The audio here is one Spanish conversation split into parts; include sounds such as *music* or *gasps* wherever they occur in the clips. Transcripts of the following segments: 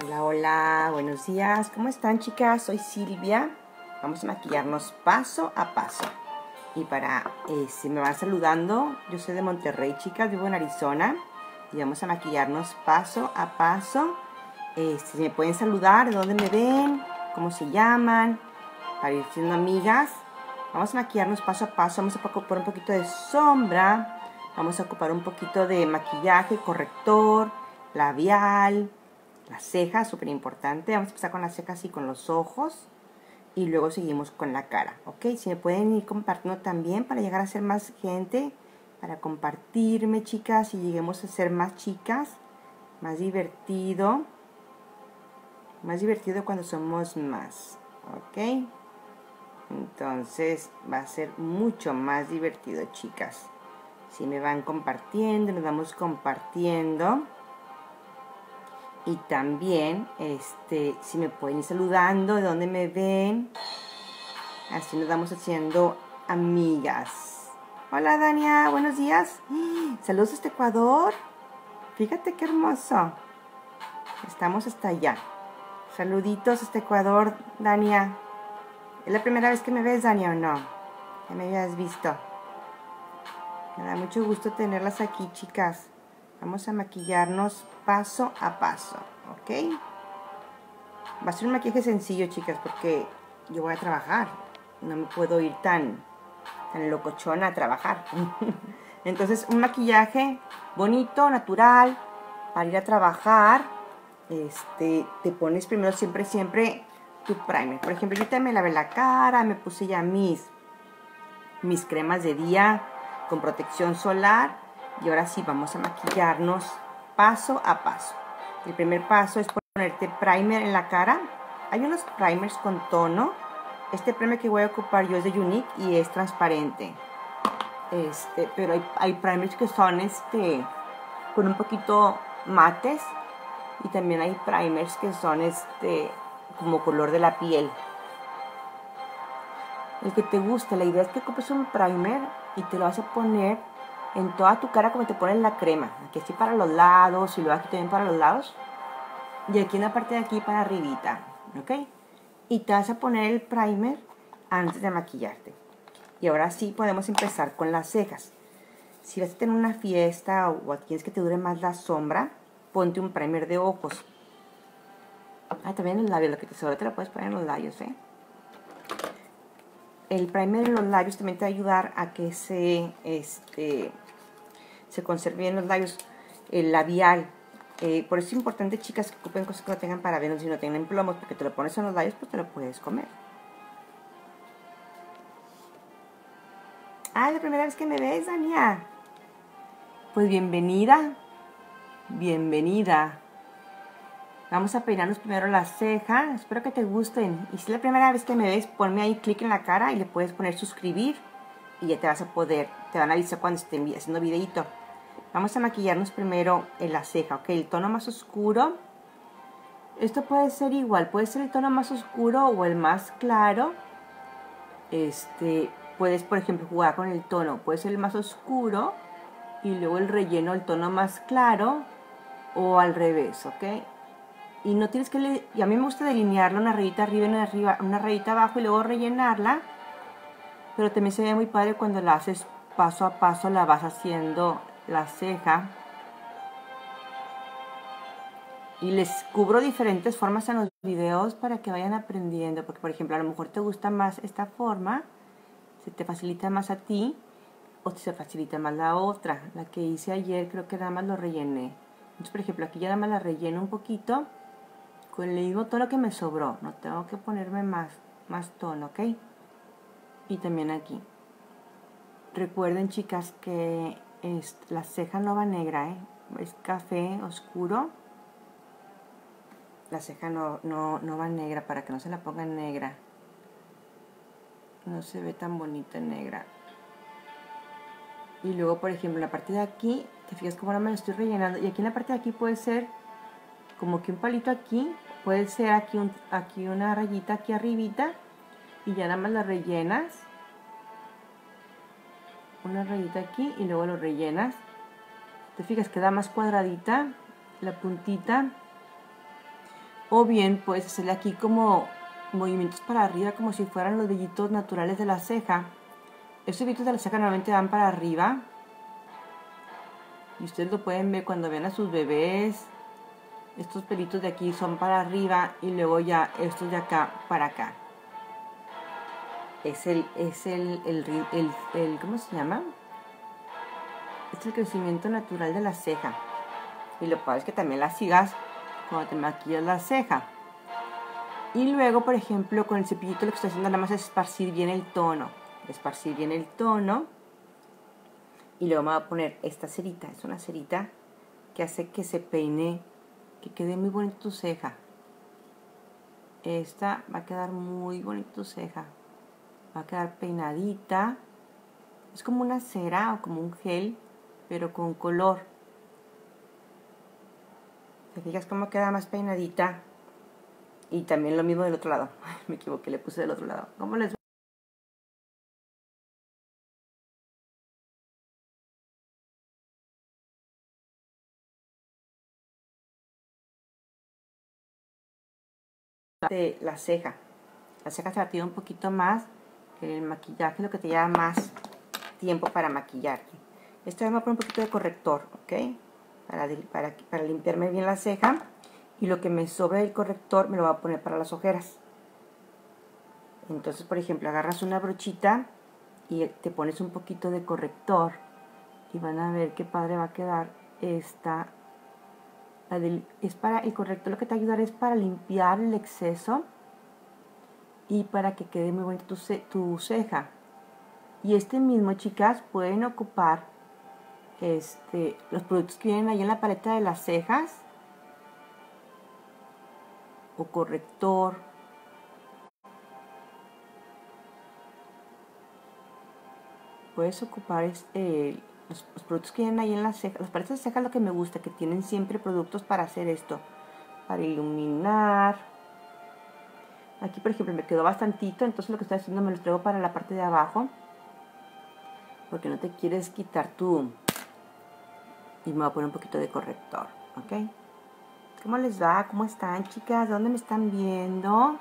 Hola, hola, buenos días. ¿Cómo están, chicas? Soy Silvia. Vamos a maquillarnos paso a paso. Y para, eh, si me van saludando, yo soy de Monterrey, chicas, vivo en Arizona. Y vamos a maquillarnos paso a paso. Si me pueden saludar, de dónde me ven, cómo se llaman, para ir siendo amigas. Vamos a maquillarnos paso a paso. Vamos a ocupar un poquito de sombra. Vamos a ocupar un poquito de maquillaje, corrector, labial, las cejas, súper importante. Vamos a empezar con las cejas y con los ojos. Y luego seguimos con la cara, ¿ok? Si me pueden ir compartiendo también para llegar a ser más gente, para compartirme, chicas, y lleguemos a ser más chicas, más divertido. Más divertido cuando somos más, ¿ok? Entonces va a ser mucho más divertido, chicas. Si me van compartiendo, nos vamos compartiendo. Y también, este, si me pueden ir saludando, de dónde me ven. Así nos vamos haciendo amigas. Hola Dania, buenos días. *gasps* Saludos a este Ecuador. Fíjate qué hermoso. Estamos hasta allá. Saluditos a este Ecuador, Dania. ¿Es la primera vez que me ves, Dania, o no? Ya me habías visto. Me da mucho gusto tenerlas aquí, chicas. Vamos a maquillarnos paso a paso, ¿ok? Va a ser un maquillaje sencillo, chicas, porque yo voy a trabajar. No me puedo ir tan, tan locochona a trabajar. *laughs* Entonces, un maquillaje bonito, natural, para ir a trabajar. Este, te pones primero siempre, siempre tu primer. Por ejemplo, también me lavé la cara, me puse ya mis, mis cremas de día con protección solar y ahora sí, vamos a maquillarnos paso a paso. El primer paso es ponerte primer en la cara. Hay unos primers con tono. Este primer que voy a ocupar yo es de Unique y es transparente. Este, pero hay, hay primers que son este, con un poquito mates. Y también hay primers que son este, como color de la piel. El que te guste. La idea es que ocupes un primer y te lo vas a poner en toda tu cara como te ponen la crema. Aquí así para los lados y luego aquí también para los lados. Y aquí en la parte de aquí para arribita. ¿Ok? Y te vas a poner el primer antes de maquillarte. Y ahora sí podemos empezar con las cejas. Si vas a tener una fiesta o quieres que te dure más la sombra, ponte un primer de ojos. Ah, también los labios, lo que te sobra te lo puedes poner en los labios, ¿eh? El primer en los labios también te va a ayudar a que se, este, se conserve bien los labios. El labial. Eh, por eso es importante, chicas, que ocupen cosas que no tengan parabenos y no tengan plomos, porque te lo pones en los labios, pues te lo puedes comer. Ah, es la primera vez que me ves, Dania. Pues bienvenida. Bienvenida. Vamos a peinarnos primero la ceja. Espero que te gusten. Y si es la primera vez que me ves, ponme ahí clic en la cara y le puedes poner suscribir. Y ya te vas a poder, te van a avisar cuando esté haciendo videito. Vamos a maquillarnos primero en la ceja, ¿ok? El tono más oscuro. Esto puede ser igual, puede ser el tono más oscuro o el más claro. Este, puedes, por ejemplo, jugar con el tono. Puede ser el más oscuro y luego el relleno, el tono más claro o al revés, ¿ok? y no tienes que y a mí me gusta delinearla una rayita arriba y una, arriba, una rayita abajo y luego rellenarla pero también se ve muy padre cuando la haces paso a paso la vas haciendo la ceja y les cubro diferentes formas en los videos para que vayan aprendiendo porque por ejemplo a lo mejor te gusta más esta forma se te facilita más a ti o se facilita más la otra la que hice ayer creo que nada más lo rellené entonces por ejemplo aquí ya nada más la relleno un poquito con el mismo tono que me sobró. No tengo que ponerme más, más tono, ¿ok? Y también aquí. Recuerden, chicas, que es, la ceja no va negra, ¿eh? Es café oscuro. La ceja no, no, no va negra para que no se la pongan negra. No se ve tan bonita negra. Y luego, por ejemplo, la parte de aquí, te fijas cómo ahora me lo estoy rellenando. Y aquí en la parte de aquí puede ser como que un palito aquí, puede ser aquí, un, aquí una rayita aquí arribita y ya nada más la rellenas. Una rayita aquí y luego lo rellenas. Te fijas, queda más cuadradita la puntita. O bien puedes hacerle aquí como movimientos para arriba como si fueran los vellitos naturales de la ceja. Estos vellitos de la ceja normalmente van para arriba. Y ustedes lo pueden ver cuando ven a sus bebés. Estos pelitos de aquí son para arriba y luego ya estos de acá para acá. Es el, es el, el, el, el ¿cómo se llama? Es el crecimiento natural de la ceja. Y lo padre es que también la sigas cuando te maquillas la ceja. Y luego, por ejemplo, con el cepillito lo que estoy haciendo nada más es esparcir bien el tono. Esparcir bien el tono. Y luego me voy a poner esta cerita. Es una cerita que hace que se peine, que quede muy bonita tu ceja. Esta va a quedar muy bonita tu ceja. Va a quedar peinadita. Es como una cera o como un gel, pero con color. ¿Te fijas cómo queda más peinadita? Y también lo mismo del otro lado. *laughs* me equivoqué, le puse del otro lado. ¿Cómo les de la ceja. La ceja se va a un poquito más el maquillaje, lo que te lleva más tiempo para maquillarte. Esta vez me voy a poner un poquito de corrector, ¿ok? Para, para, para limpiarme bien la ceja y lo que me sobra del corrector me lo voy a poner para las ojeras. Entonces, por ejemplo, agarras una brochita y te pones un poquito de corrector y van a ver qué padre va a quedar esta. es para el corrector lo que te va ayudar es para limpiar el exceso y para que quede muy bonita tu, tu ceja. Y este mismo, chicas, pueden ocupar este, los productos que vienen ahí en la paleta de las cejas o corrector. Puedes ocupar este, los, productos que vienen ahí en las cejas. Las paletas de cejas lo que me gusta, que tienen siempre productos para hacer esto. Para iluminar. Aquí, por ejemplo, me quedó bastantito, entonces lo que estoy haciendo me lo traigo para la parte de abajo. Porque no te quieres quitar tú. Y me voy a poner un poquito de corrector, ¿ok? ¿Cómo les va? ¿Cómo están, chicas? ¿Dónde me están viendo?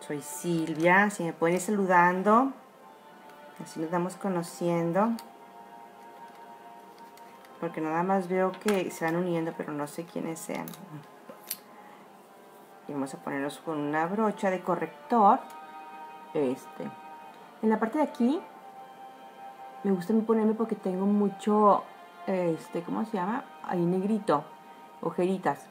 Soy Silvia, si me pueden ir saludando. Así nos vamos conociendo. Porque nada más veo que se van uniendo, pero no sé quiénes sean. Vamos a ponernos con una brocha de corrector. Este. En la parte de aquí, me gusta ponerme porque tengo mucho, este, ¿cómo se llama? Ahí negrito ojeritas.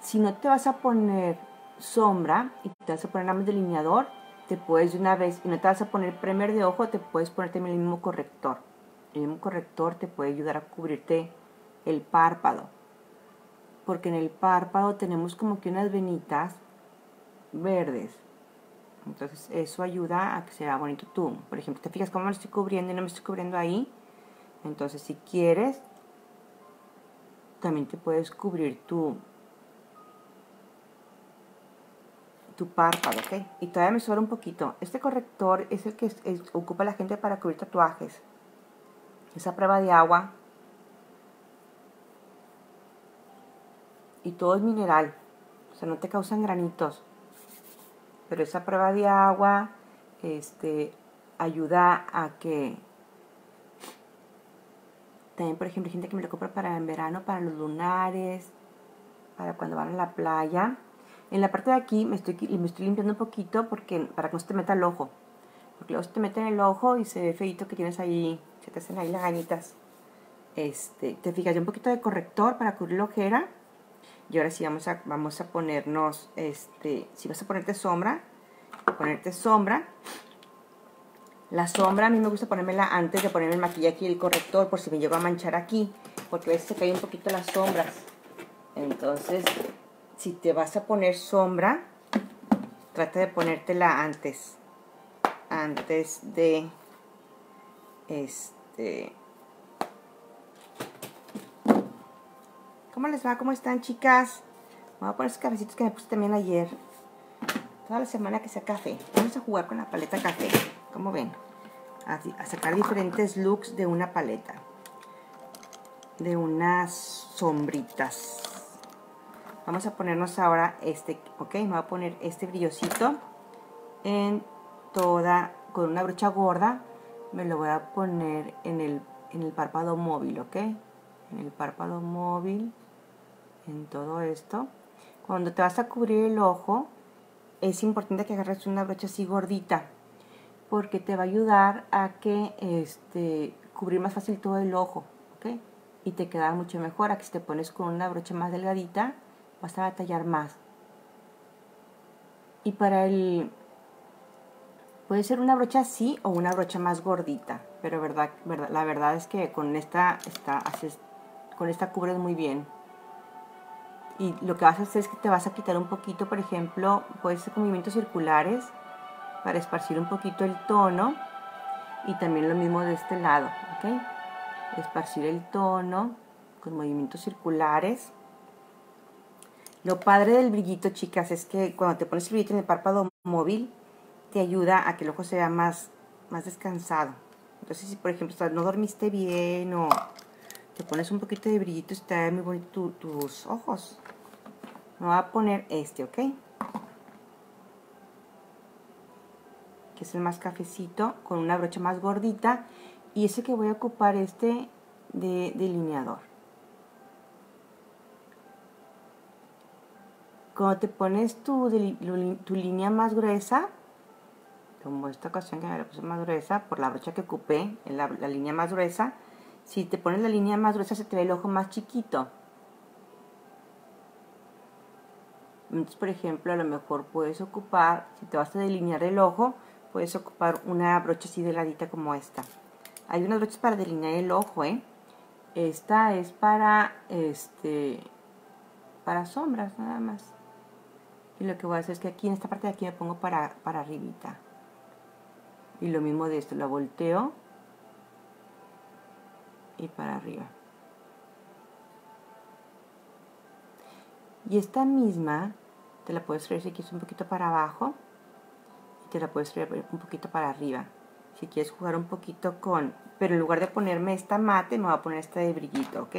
Si no te vas a poner sombra y te vas a poner nada más delineador, te puedes de una vez, y no te vas a poner primer de ojo, te puedes poner también el mismo corrector. El mismo corrector te puede ayudar a cubrirte el párpado. Porque en el párpado tenemos como que unas venitas verdes. Entonces eso ayuda a que sea bonito tú. Por ejemplo, te fijas cómo me estoy cubriendo y no me estoy cubriendo ahí. Entonces si quieres, también te puedes cubrir tu, tu párpado, ¿ok? Y todavía me sobra un poquito. Este corrector es el que ocupa la gente para cubrir tatuajes. Esa prueba de agua. Y todo es mineral. O sea, no te causan granitos. Pero esa prueba de agua este, ayuda a que también, por ejemplo, hay gente que me lo compra para en verano, para los lunares, para cuando van a la playa. En la parte de aquí me estoy, me estoy limpiando un poquito porque, para que no se te meta el ojo. Porque luego se te mete en el ojo y se ve feito que tienes ahí, se te hacen ahí las gañitas. Este, te fijas, un poquito de corrector para cubrir la ojera. Y ahora sí vamos a, vamos a ponernos, este, si vas a ponerte sombra, ponerte sombra la sombra a mí me gusta ponérmela antes de ponerme el maquillaje y el corrector por si me llego a manchar aquí. Porque a veces se caen un poquito las sombras. Entonces, si te vas a poner sombra, trata de ponértela antes. Antes de... Este... ¿Cómo les va? ¿Cómo están, chicas? Voy a poner esos cafecitos que me puse también ayer. Toda la semana que sea café. Vamos a jugar con la paleta café. Como ven, a, sacar diferentes looks de una paleta. De unas sombritas. Vamos a ponernos ahora este, ok, me voy a poner este brillosito en toda, con una brocha gorda, me lo voy a poner en el, en el párpado móvil, ok, en el párpado móvil, en todo esto. Cuando te vas a cubrir el ojo, es importante que agarres una brocha así gordita, porque te va a ayudar a que este, cubrir más fácil todo el ojo, ok, y te queda mucho mejor a que si te pones con una brocha más delgadita, vas a batallar más. Y para el... Puede ser una brocha así o una brocha más gordita, pero verdad, verdad, la verdad es que con esta, está, haces, con esta cubres muy bien. Y lo que vas a hacer es que te vas a quitar un poquito, por ejemplo, puede ser con movimientos circulares para esparcir un poquito el tono. Y también lo mismo de este lado, ¿ok? Esparcir el tono con movimientos circulares. Lo padre del brillito, chicas, es que cuando te pones el brillito en el párpado móvil, te ayuda a que el ojo sea más, más descansado. Entonces, si por ejemplo no dormiste bien o pones un poquito de brillito, está muy bonito tus ojos. Me voy a poner este, ¿ok? Que es el más cafecito, con una brocha más gordita. Y ese que voy a ocupar este de delineador. Cuando te pones tu, línea más gruesa, como esta ocasión que me la puse más gruesa, por la brocha que ocupé, en la, línea más gruesa, si te pones la línea más gruesa se te ve el ojo más chiquito. Entonces, por ejemplo, a lo mejor puedes ocupar, si te vas a delinear el ojo, puedes ocupar una brocha así deladita como esta. Hay unas brochas para delinear el ojo, ¿eh? Esta es para, este, para sombras nada más. Y lo que voy a hacer es que aquí en esta parte de aquí me pongo para, para arribita. Y lo mismo de esto, lo volteo y para arriba. Y esta misma te la puedes traer si quieres un poquito para abajo y te la puedes traer un poquito para arriba. Si quieres jugar un poquito con... Pero en lugar de ponerme esta mate, me voy a poner esta de brillito, ¿ok?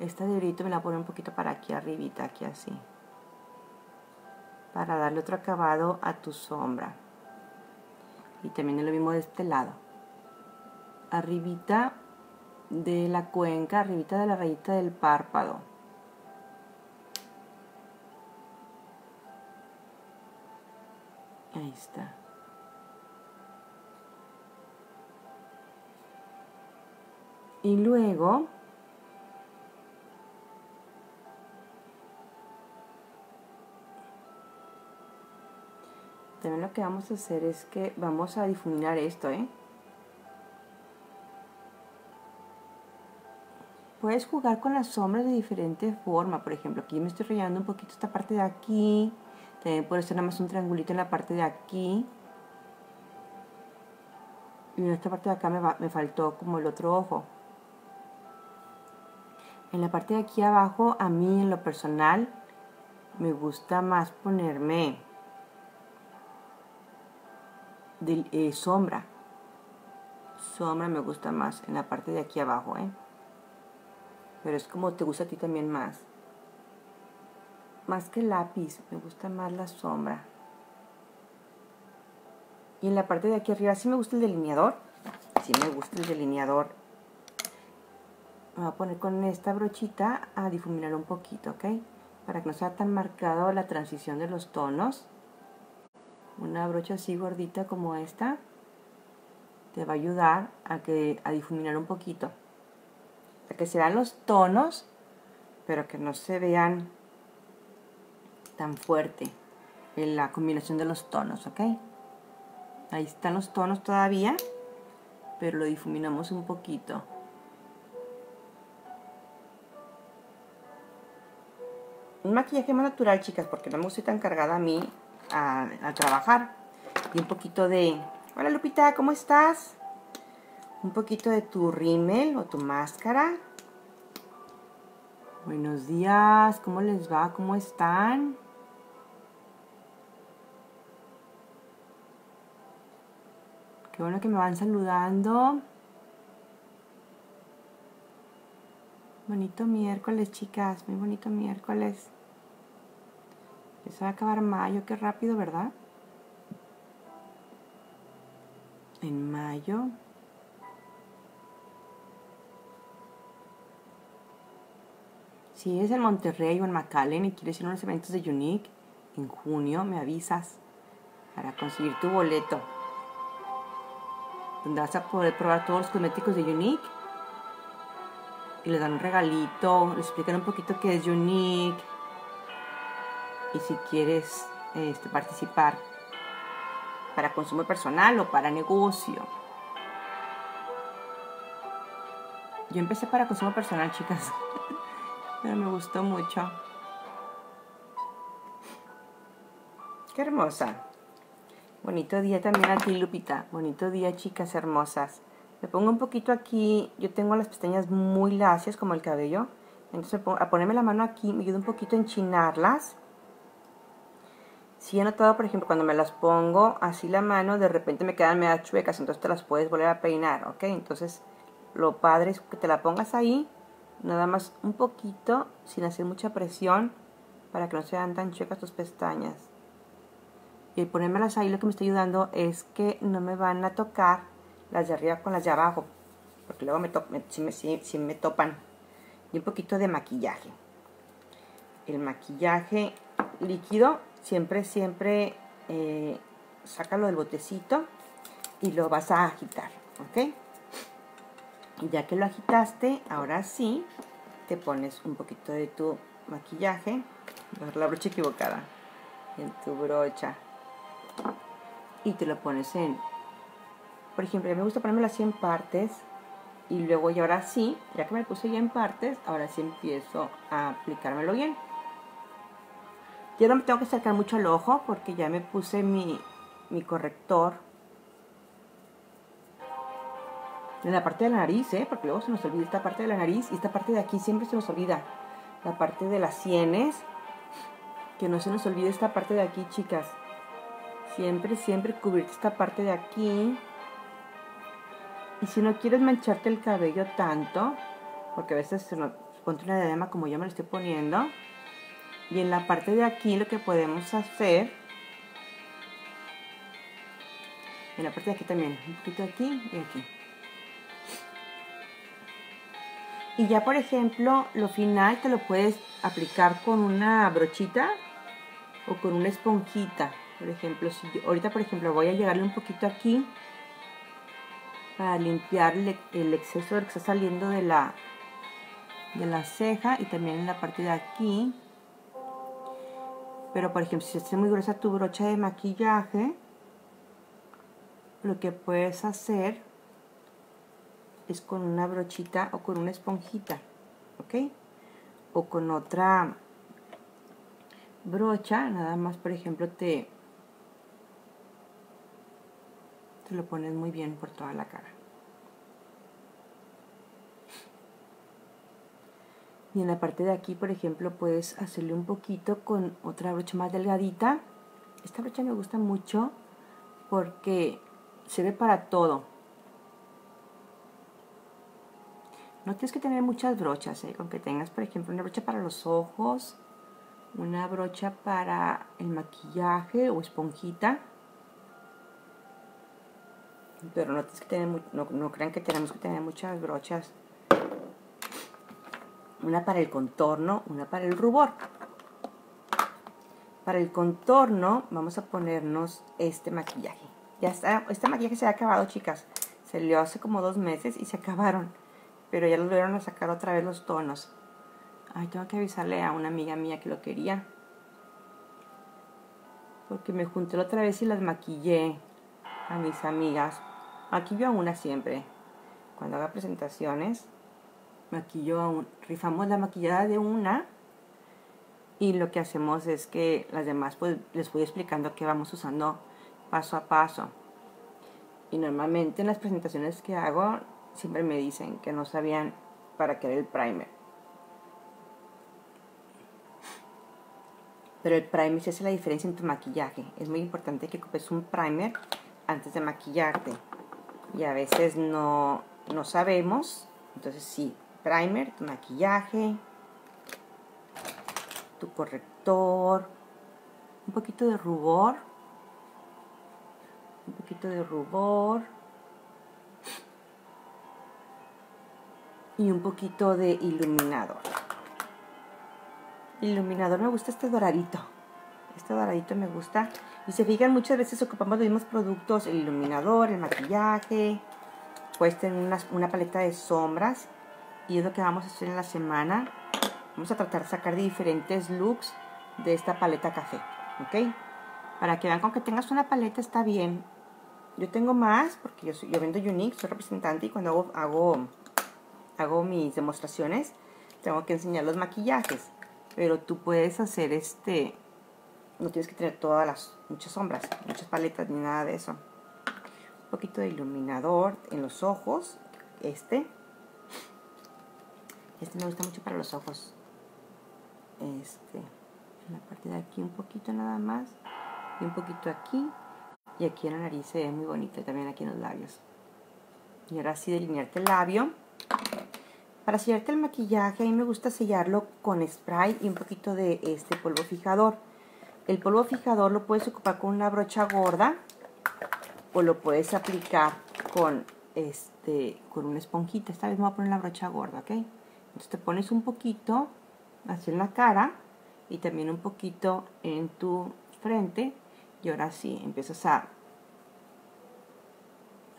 Esta de brillito me la pongo un poquito para aquí arribita, aquí así para darle otro acabado a tu sombra. Y también es lo mismo de este lado. Arribita de la cuenca, arribita de la rayita del párpado. Ahí está. Y luego también lo que vamos a hacer es que vamos a difuminar esto, ¿eh? Puedes jugar con las sombras de diferente forma. Por ejemplo, aquí me estoy rayando un poquito esta parte de aquí. También puede ser nada más un triangulito en la parte de aquí. Y en esta parte de acá me, me faltó como el otro ojo. En la parte de aquí abajo, a mí en lo personal, me gusta más ponerme de eh, sombra. Sombra me gusta más en la parte de aquí abajo, ¿eh? Pero es como te gusta a ti también más. Más que lápiz, me gusta más la sombra. Y en la parte de aquí arriba, sí me gusta el delineador. Sí me gusta el delineador. Me voy a poner con esta brochita a difuminar un poquito, ¿ok? Para que no sea tan marcado la transición de los tonos una brocha así gordita como esta te va a ayudar a, que, a difuminar un poquito que se vean los tonos pero que no se vean tan fuerte en la combinación de los tonos ok ahí están los tonos todavía pero lo difuminamos un poquito un maquillaje más natural chicas porque no me gusta tan cargada a mí a, trabajar. Y un poquito de... Hola Lupita, ¿cómo estás? Un poquito de tu rímel o tu máscara. Buenos días, ¿cómo les va? ¿Cómo están? Qué bueno que me van saludando. Bonito miércoles, chicas. Muy bonito miércoles. Se va a acabar mayo. Qué rápido, ¿verdad? En mayo. Si es en Monterrey o en McAllen y quieres ir a unos eventos de Unique, en junio me avisas para conseguir tu boleto. Donde vas a poder probar todos los cosméticos de Unique. Y les dan un regalito, les explican un poquito qué es Unique. Y si quieres este, participar para consumo personal o para negocio. Yo empecé para consumo personal, chicas. *laughs* Me gustó mucho. Qué hermosa. Bonito día también aquí, Lupita. Bonito día, chicas hermosas. Me pongo un poquito aquí. Yo tengo las pestañas muy lacias, como el cabello. Entonces, a ponerme la mano aquí me ayuda un poquito a enchinarlas. Si he notado, por ejemplo, cuando me las pongo así la mano, de repente me quedan medio chuecas, entonces te las puedes volver a peinar, ¿ok? Entonces, lo padre es que te la pongas ahí, nada más un poquito, sin hacer mucha presión, para que no sean tan chuecas tus pestañas. Y el ponérmelas ahí lo que me está ayudando es que no me van a tocar las de arriba con las de abajo. Porque luego me, si, me, topan. Y un poquito de maquillaje. El maquillaje líquido siempre, siempre eh, sácalo del botecito y lo vas a agitar. ¿Ok? Ya que lo agitaste, ahora sí te pones un poquito de tu maquillaje. La brocha equivocada. En tu brocha y te lo pones en, por ejemplo, me gusta ponérmelo así en partes y luego y ahora sí, ya que me puse ya en partes, ahora sí empiezo a aplicármelo bien. Yo no me tengo que acercar mucho al ojo porque ya me puse mi, mi corrector en la parte de la nariz, ¿eh? porque luego se nos olvida esta parte de la nariz y esta parte de aquí siempre se nos olvida. La parte de las sienes, que no se nos olvide esta parte de aquí, chicas. Siempre, siempre cubrirte esta parte de aquí. Y si no quieres mancharte el cabello tanto, porque a veces se nos pone una diadema como yo me lo estoy poniendo. Y en la parte de aquí lo que podemos hacer, en la parte de aquí también, un poquito aquí y aquí. Y ya por ejemplo, lo final te lo puedes aplicar con una brochita o con una esponjita. Por ejemplo, si ahorita por ejemplo voy a llegarle un poquito aquí para limpiar el exceso que está saliendo de la, de la ceja y también en la parte de aquí. Pero por ejemplo, si es muy gruesa tu brocha de maquillaje, lo que puedes hacer es con una brochita o con una esponjita, ¿ok? O con otra brocha, nada más por ejemplo te te lo pones muy bien por toda la cara. Y en la parte de aquí, por ejemplo, puedes hacerle un poquito con otra brocha más delgadita. Esta brocha me gusta mucho porque se ve para todo. No tienes que tener muchas brochas, ¿eh? con que tengas, por ejemplo, una brocha para los ojos, una brocha para el maquillaje o esponjita pero no, que tener, no, crean que tenemos que tener muchas brochas. Una para el contorno, una para el rubor. Para el contorno vamos a ponernos este maquillaje. Ya está, este maquillaje se ha acabado, chicas. Se le hace como dos meses y se acabaron. Pero ya lo volvieron a sacar otra vez los tonos. Ay, tengo que avisarle a una amiga mía que lo quería. Porque me junté otra vez y las maquillé a mis amigas. Maquillo a una siempre. Cuando haga presentaciones, maquillo a un, rifamos la maquillada de una y lo que hacemos es que las demás pues les voy explicando qué vamos usando paso a paso. Y normalmente en las presentaciones que hago siempre me dicen que no sabían para qué era el primer. Pero el primer se hace la diferencia en tu maquillaje. Es muy importante que ocupes un primer antes de maquillarte y a veces no, no sabemos. Entonces sí, primer, tu maquillaje, tu corrector, un poquito de rubor, un poquito de rubor y un poquito de iluminador. Iluminador, me gusta este doradito. Este doradito me gusta. Y se fijan, muchas veces ocupamos los mismos productos, el iluminador, el maquillaje, pues tener una, una paleta de sombras. Y es lo que vamos a hacer en la semana. Vamos a tratar de sacar diferentes looks de esta paleta café. ¿Ok? Para que vean, con que tengas una paleta está bien. Yo tengo más porque yo, soy, yo vendo Unique, soy representante y cuando hago, hago, hago mis demostraciones tengo que enseñar los maquillajes. Pero tú puedes hacer este, no tienes que tener todas las, muchas sombras, muchas paletas ni nada de eso. Un poquito de iluminador en los ojos, este. Este me gusta mucho para los ojos. Este, en la parte de aquí un poquito nada más. Y un poquito aquí. Y aquí en la nariz se ve muy bonito. Y también aquí en los labios. Y ahora sí delinearte el labio. Para sellarte el maquillaje, a mí me gusta sellarlo con spray y un poquito de este polvo fijador. El polvo fijador lo puedes ocupar con una brocha gorda o lo puedes aplicar con, este, con una esponjita. Esta vez me voy a poner la brocha gorda, ¿ok? Entonces te pones un poquito así en la cara y también un poquito en tu frente y ahora sí empiezas a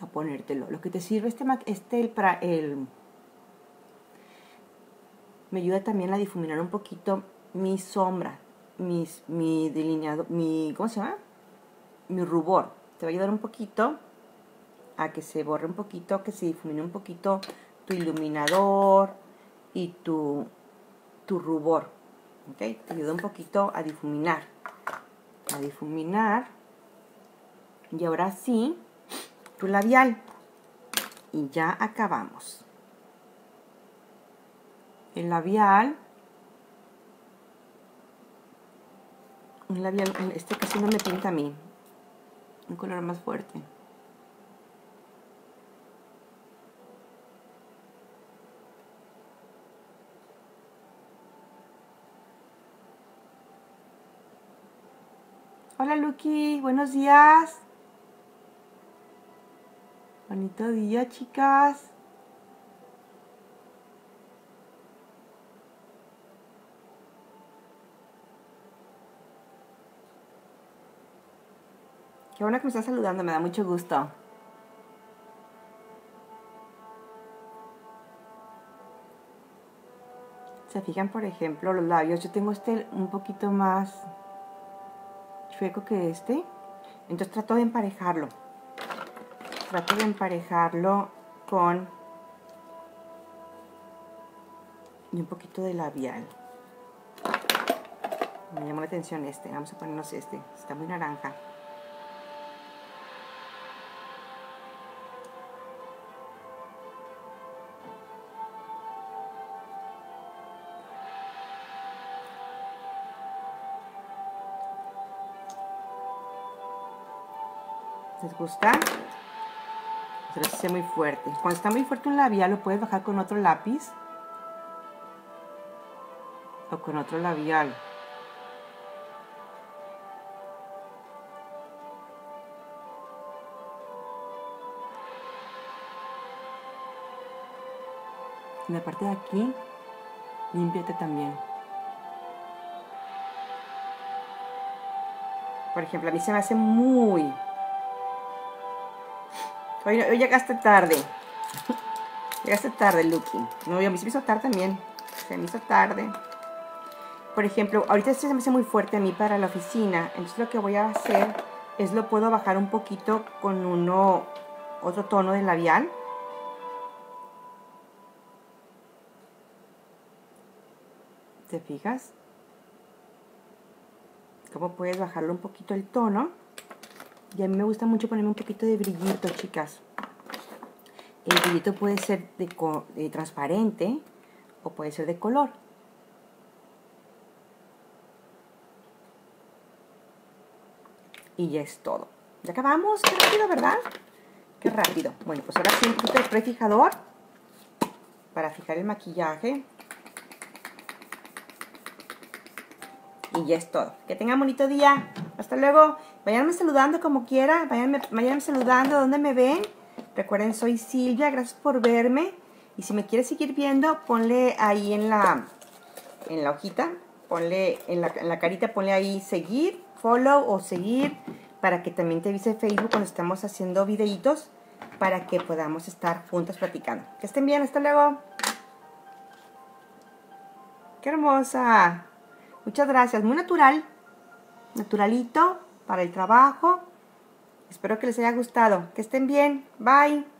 a ponértelo. Lo que te sirve este, este el, el me ayuda también a difuminar un poquito mi sombra, mis, mi delineado, mi, ¿cómo se llama? Mi rubor. Te va a ayudar un poquito a que se borre un poquito, que se difumine un poquito tu iluminador y tu, tu rubor. ¿Ok? Te ayuda un poquito a difuminar. A difuminar. Y ahora sí, tu labial. Y ya acabamos el labial. Un labial, este casi no me pinta a mí. Un color más fuerte. Hola Lucky, buenos días. Bonito día, chicas. Qué bueno que me estás saludando, me da mucho gusto. Se fijan, por ejemplo, los labios. Yo tengo este un poquito más chueco que este. Entonces trato de emparejarlo. Trato de emparejarlo con... Y un poquito de labial. Me llamó la atención este. Vamos a ponernos este. Está muy naranja. ¿Les gusta? Pero se muy fuerte. Cuando está muy fuerte un labial, lo puedes bajar con otro lápiz. O con otro labial. En la parte de aquí, límpiate también. Por ejemplo, a mí se me hace muy, Hoy, llegaste tarde. llegaste tarde, Lucky. No, a mí se me hizo tarde también. Se me hizo tarde. Por ejemplo, ahorita este se me hace muy fuerte a mí para la oficina. Entonces lo que voy a hacer es lo puedo bajar un poquito con uno, otro tono de labial. ¿Te fijas? ¿Cómo puedes bajarlo un poquito el tono? Y a mí me gusta mucho ponerme un poquito de brillito, chicas. El brillito puede ser de, transparente o puede ser de color. Y ya es todo. Ya acabamos. Qué rápido, ¿verdad? Qué rápido. Bueno, pues ahora sí un poquito de prefijador. para fijar el maquillaje. Y ya es todo. Que tengan bonito día. Hasta luego. Váyanme saludando como quiera. Váyanme, váyanme saludando donde me ven. Recuerden, soy Silvia. Gracias por verme. Y si me quieres seguir viendo, ponle ahí en la, en la hojita. Ponle en la, en la carita, ponle ahí seguir, follow o seguir. Para que también te avise Facebook cuando estamos haciendo videitos. Para que podamos estar juntos platicando. Que estén bien. Hasta luego. ¡Qué hermosa! Muchas gracias. Muy natural. Naturalito para el trabajo. Espero que les haya gustado. Que estén bien. Bye.